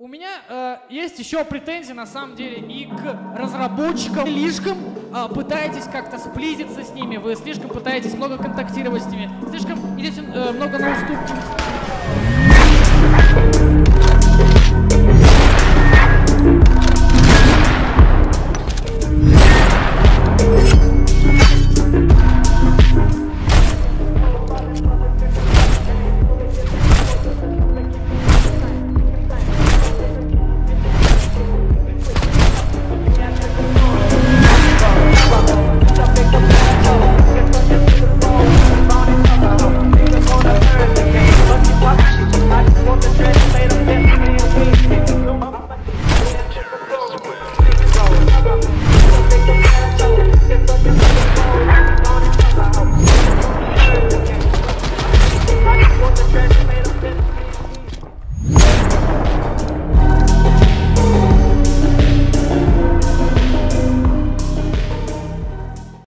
У меня э, есть еще претензии, на самом деле, и к разработчикам. Слишком э, пытаетесь как-то сплизиться с ними, вы слишком пытаетесь много контактировать с ними, слишком э, идете э, много на уступки.